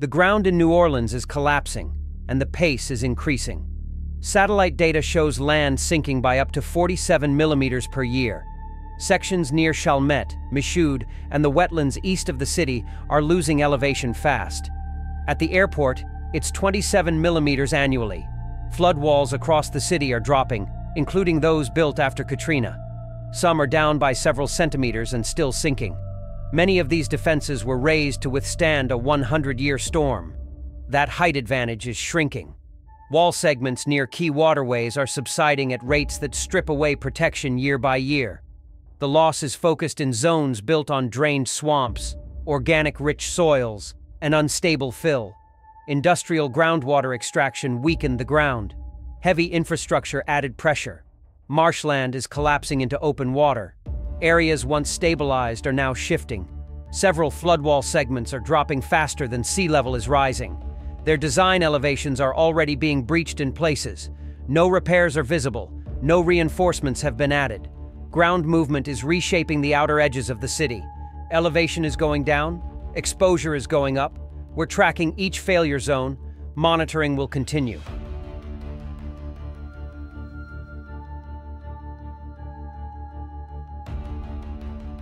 The ground in New Orleans is collapsing, and the pace is increasing. Satellite data shows land sinking by up to 47 millimeters per year. Sections near Chalmette, Michoud, and the wetlands east of the city are losing elevation fast. At the airport, it's 27 millimeters annually. Flood walls across the city are dropping, including those built after Katrina. Some are down by several centimeters and still sinking. Many of these defenses were raised to withstand a 100-year storm. That height advantage is shrinking. Wall segments near key waterways are subsiding at rates that strip away protection year by year. The loss is focused in zones built on drained swamps, organic-rich soils, and unstable fill. Industrial groundwater extraction weakened the ground. Heavy infrastructure added pressure. Marshland is collapsing into open water. Areas once stabilized are now shifting. Several floodwall segments are dropping faster than sea level is rising. Their design elevations are already being breached in places. No repairs are visible. No reinforcements have been added. Ground movement is reshaping the outer edges of the city. Elevation is going down. Exposure is going up. We're tracking each failure zone. Monitoring will continue.